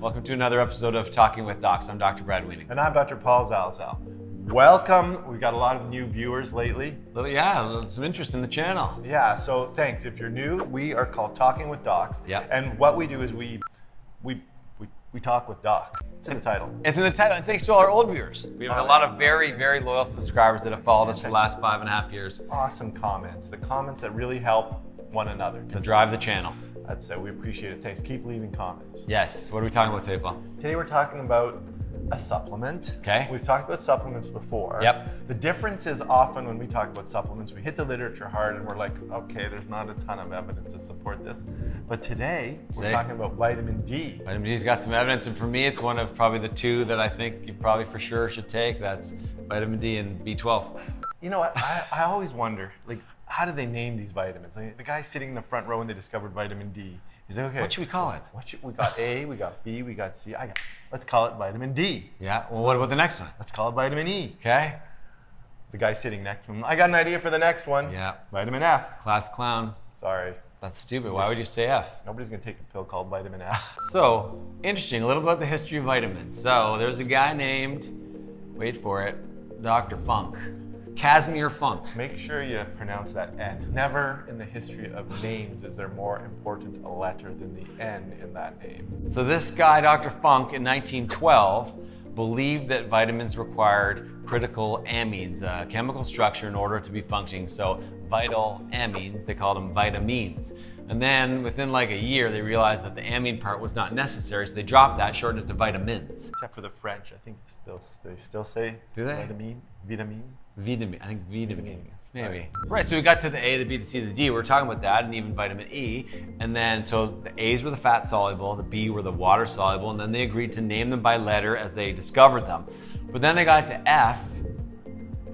Welcome to another episode of Talking with Docs. I'm Dr. Brad Weening. And I'm Dr. Paul Zalzal. Welcome. We've got a lot of new viewers lately. Little, yeah, some interest in the channel. Yeah, so thanks. If you're new, we are called Talking with Docs. Yeah. And what we do is we we we, we talk with docs. It's in the title. It's in the title, and thanks to all our old viewers. We have a lot of very, very loyal subscribers that have followed us for the last five and a half years. Awesome comments. The comments that really help one another. To drive the channel. That's it. We appreciate it. Thanks. Keep leaving comments. Yes. What are we talking about today, Paul? Today we're talking about a supplement. Okay. We've talked about supplements before. Yep. The difference is often when we talk about supplements, we hit the literature hard and we're like, okay, there's not a ton of evidence to support this. But today we're Today? talking about vitamin D. Vitamin D's got some evidence, and for me, it's one of probably the two that I think you probably for sure should take. That's vitamin D and B12. You know what? I, I always wonder, like, how do they name these vitamins? Like, the guy sitting in the front row when they discovered vitamin D, he's like, okay, What should we call it? what should, we got A, we got B, we got C. I got, let's call it vitamin D. Yeah. Well, what about the next one? Let's call it vitamin E. Okay. The guy sitting next to him, I got an idea for the next one. Yeah. Vitamin F. Class clown. Sorry. That's stupid. Why would you say F? Nobody's gonna take a pill called vitamin F. So, interesting, a little about the history of vitamins. So, there's a guy named, wait for it, Dr. Funk. Casimir Funk. Make sure you pronounce that N. Never in the history of names is there more important a letter than the N in that name. So, this guy, Dr. Funk, in 1912, believed that vitamins required critical amines, a chemical structure, in order to be functioning. So, vital amines, they called them vitamins. And then within like a year, they realized that the amine part was not necessary, so they dropped that, shortened it to vitamins. Except for the French, I think still they still say Do they? vitamin, vitamin. Vitamin, I think vitamin, maybe. Right. Right, so we got to the A, the B, the C, the D. We are talking about that, and even vitamin E. And then, so the A's were the fat soluble, the B were the water soluble, and then they agreed to name them by letter as they discovered them. But then they got to F,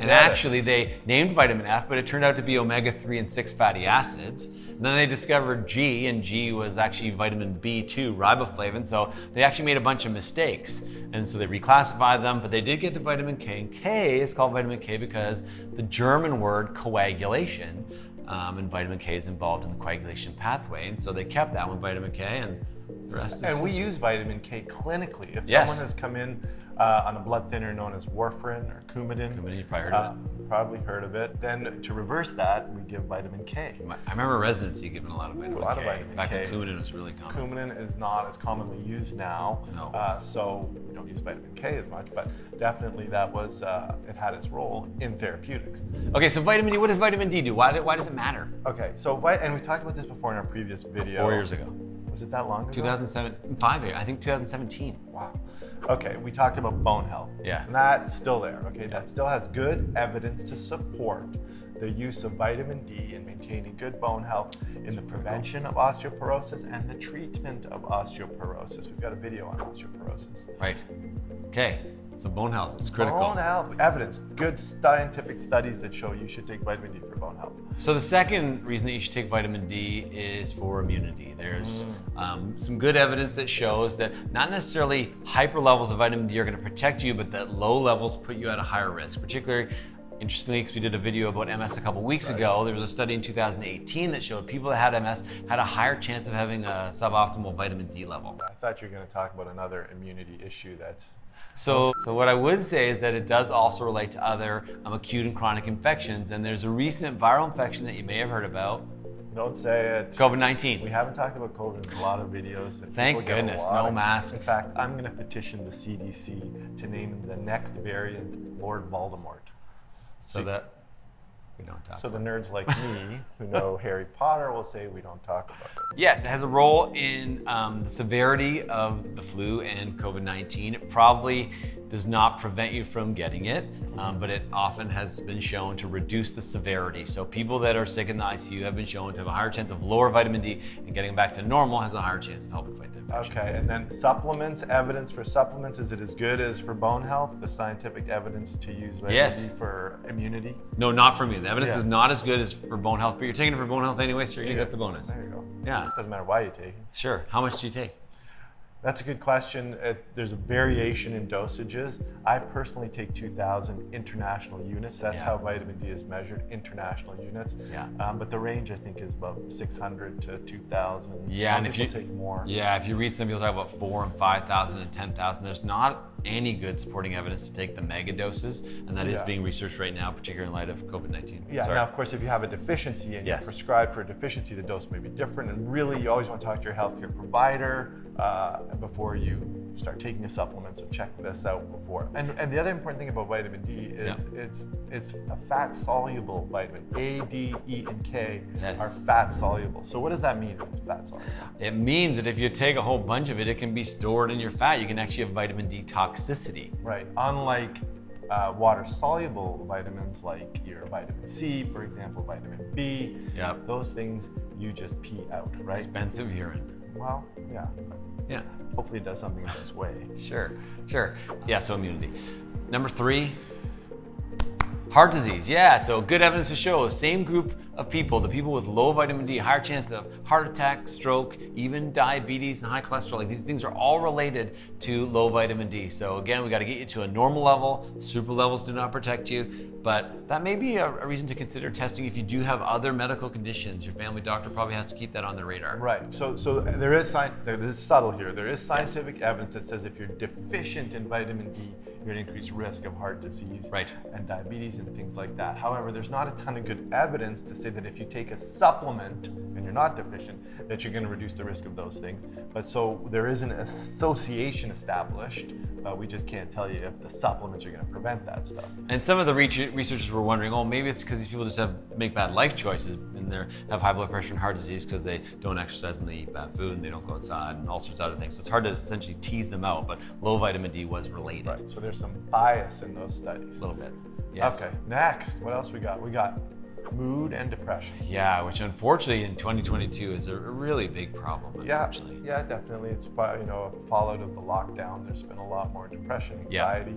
and it. actually they named vitamin F, but it turned out to be omega 3 and 6 fatty acids. And then they discovered G, and G was actually vitamin B2, riboflavin. So they actually made a bunch of mistakes. And so they reclassified them, but they did get to vitamin K. And K is called vitamin K because the German word coagulation, um, and vitamin K is involved in the coagulation pathway. And so they kept that one, vitamin K, and rest And we use vitamin K clinically. If Yes. someone has come in uh, on a blood thinner known as warfarin or Coumadin, Coumadin, you probably heard of uh, probably heard of it. Then to reverse that, we give vitamin K. I remember residency giving a lot of vitamin A lot K. of vitamin Back K. Coumadin was really common. Coumadin is not as commonly used now, No. uh, so we don't use vitamin K as much. But definitely, that was uh, it had its role in therapeutics. Okay, so vitamin D, what does vitamin D do? Why, why does it matter? Okay, so and we talked about this before in our previous video. Four years ago. Was it that long ago? 2007, five years, I think 2017. Wow. Okay, we talked about bone health. Yes. And that's still there. Okay, that still has good evidence to support the use of vitamin D in maintaining good bone health in the prevention of osteoporosis and the treatment of osteoporosis. We've got a video on osteoporosis. Right. Okay, so bone health is critical. Bone health evidence, good scientific studies that show you should take vitamin D for bone health. So the second reason that you should take vitamin D is for immunity. There's Mm. um, some good evidence that shows that not necessarily hyper levels of vitamin D are going to protect you, but that low levels put you at a higher risk. Particularly, interestingly, because we did a video about MS a couple weeks ago, there was a study in 2018 that showed people that had MS had a higher chance of having a suboptimal vitamin D level. I thought you were going to talk about another immunity issue that So, so what I would say is that it does also relate to other um, acute and chronic infections. And there's a recent viral infection that you may have heard about, don't say it. COVID-19. We haven't talked about COVID in a lot of videos. Thank people get a goodness, no of- mask. In fact, I'm going to petition the CDC to name the next variant Lord Voldemort. So that we don't talk. So the nerds like me who know Harry Potter will say we don't talk about it. Yes, it has a role in um, the severity of the flu and COVID-19. It probably does not prevent you from getting it, um, but it often has been shown to reduce the severity. So people that are sick in the ICU have been shown to have a higher chance of lower vitamin D, and getting back to normal has a higher chance of helping fight the infection. Okay, and then supplements, evidence for supplements, is it as good as for bone health? The scientific evidence to use vitamin Yes. D for immunity? No, not for me. The evidence Yeah. is not as good as for bone health, but you're taking it for bone health anyway, so you're gonna get the bonus. There you go. Yeah, Doesn't matter why you take it. sure. How much do you take? That's a good question. Uh, there's a variation in dosages. I personally take 2,000 international units. That's Yeah. how vitamin D is measured, international units. Yeah. Um, but the range, I think, is about 600 to 2,000. Yeah, Some and if you take more. Yeah, if you read some people talk about four and five thousand and ten thousand, there's not any good supporting evidence to take the mega doses, and that is Yeah. being researched right now, particularly in light of COVID nineteen. Yeah, now of course, if you have a deficiency and Yes. you're prescribed for a deficiency, the dose may be different. And really, you always want to talk to your healthcare provider uh, before you start taking a supplement. So check this out before. And, and the other important thing about vitamin D is it's it's a fat soluble vitamin. A, D, E, and K Yes. are fat soluble. So what does that mean? If it's fat soluble. It means that if you take a whole bunch of it, it can be stored in your fat. You can actually have vitamin D toxicity. Right. Unlike uh, water soluble vitamins like your vitamin C, for example, vitamin B. Yep. Those things you just pee out, right? Expensive urine. Well, yeah. Yeah. Hopefully it does something in this way. Sure, sure. Yeah, so immunity. Number three, heart disease. Yeah, so good evidence to show same group of people, the people with low vitamin D, higher chance of heart attack, stroke, even diabetes and high cholesterol. Like these things are all related to low vitamin D. So again, we got to get you to a normal level. Super levels do not protect you, but that may be a, a reason to consider testing if you do have other medical conditions. Your family doctor probably has to keep that on the radar. Right. So, so there is sci- there is subtle here. There is scientific evidence that says if you're deficient in vitamin D, you're at increased risk of heart disease Right. and diabetes and things like that. However, there's not a ton of good evidence to say that if you take a supplement and you're not deficient, that you're going to reduce the risk of those things. But so there is an association established. Uh, we just can't tell you if the supplements are going to prevent that stuff. And some of the reach- researchers were wondering, oh, maybe it's because these people just have make bad life choices and they have high blood pressure and heart disease because they don't exercise and they eat bad food and they don't go outside and all sorts of other things. So it's hard to essentially tease them out, but low vitamin D was related Right. So there's some bias in those studies. a little bit. Yes. Okay. Next, what else we got? We got mood and depression. Yeah, which unfortunately in 2022 is a really big problem. Yeah, yeah, definitely. It's you know a fallout of the lockdown. There's been a lot more depression, Yeah. anxiety.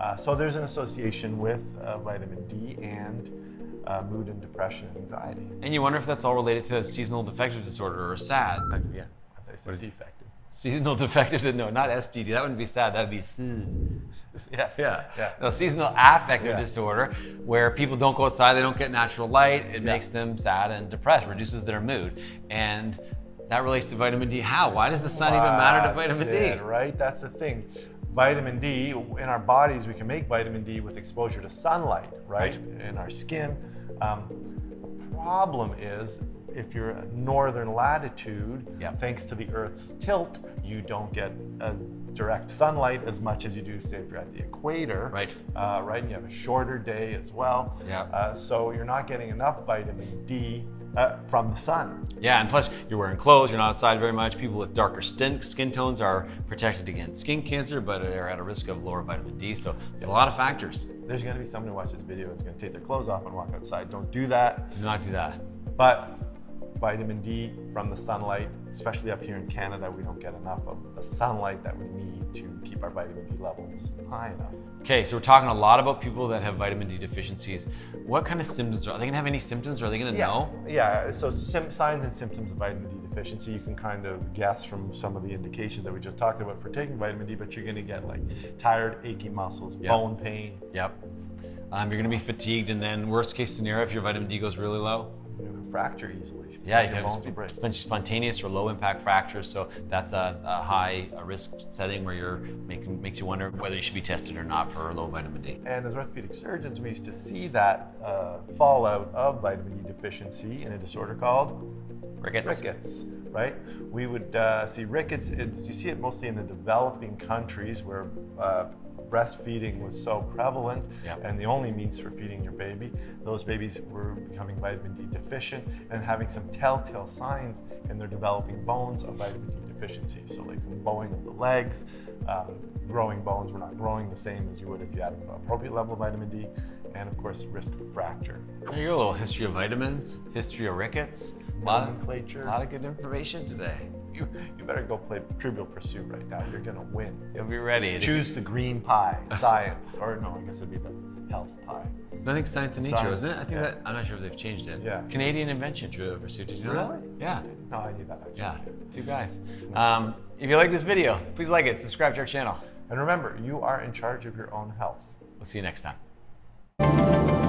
Uh, so there's an association with uh, vitamin D and uh, mood and depression anxiety. And you wonder if that's all related to seasonal defective disorder or SAD. Yeah. I said defective. Seasonal defective, no, not STD. That wouldn't be sad. That would be SID. Yeah, Yeah. yeah. No, seasonal affective Yeah. disorder, where people don't go outside, they don't get natural light, it makes them sad and depressed, reduces their mood. And that relates to vitamin D. How? Why does the sun even matter to vitamin it, D? Right, that's the thing. Vitamin D in our bodies, we can make vitamin D with exposure to sunlight, right? In our skin. Um, problem is if you're at northern latitude, thanks to the Earth's tilt, you don't get as direct sunlight as much as you do, say, if you're at the equator. Right. Uh, right, and you have a shorter day as well. Yep. Uh, so you're not getting enough vitamin D uh, from the sun. Yeah, and plus you're wearing clothes, you're not outside very much. People with darker skin, skin tones are protected against skin cancer, but they're at a risk of lower vitamin D. So there's a lot of factors. There's going to be someone who watches this video who's going to take their clothes off and walk outside. Don't do that. Do not do that. But vitamin D from the sunlight, especially up here in Canada, we don't get enough of the sunlight that we need to keep our vitamin D levels high enough. Okay, so we're talking a lot about people that have vitamin D deficiencies. What kind of symptoms are, are they gonna have any symptoms? Or Are they gonna know? Yeah, so signs and symptoms of vitamin D deficiency, you can kind of guess from some of the indications that we just talked about for taking vitamin D, but you're going to get like tired, achy muscles, Yeah. bone pain, Yep. Um, you're gonna be fatigued, and then worst case scenario, if your vitamin D goes really low, you're going to fracture easily. yeah, you can bones have will break. sp- spontaneous or low impact fractures. So that's a, a high a risk setting where you're making makes you wonder whether you should be tested or not for low vitamin D. And as orthopedic surgeons, we used to see that uh, fallout of vitamin D deficiency in a disorder called Rickets. rickets, right? We would uh, see rickets, it, you see it mostly in the developing countries where uh, breastfeeding was so prevalent Yeah. and the only means for feeding your baby. Those babies were becoming vitamin D deficient and having some telltale signs in their developing bones of vitamin D deficiency. So like some bowing of the legs, um, growing bones were not growing the same as you would if you had an appropriate level of vitamin D. and of course, risk fracture. There you go, a little history of vitamins, history of rickets. A lot of, lot of good information today. You, you better go play Trivial Pursuit right now. You're gonna win. You'll be ready. Choose the green pie, science, or no, I guess it'd be the health pie. I think Science and Nature, Science, wasn't it? I think yeah. that I'm not sure if they've changed it. Yeah. Canadian invention, Trivial Pursuit. Did you know that? Yeah. No, I knew that actually. Yeah. Two guys. Um, if you like this video, please like it, subscribe to our channel. And remember, you are in charge of your own health. We'll see you next time.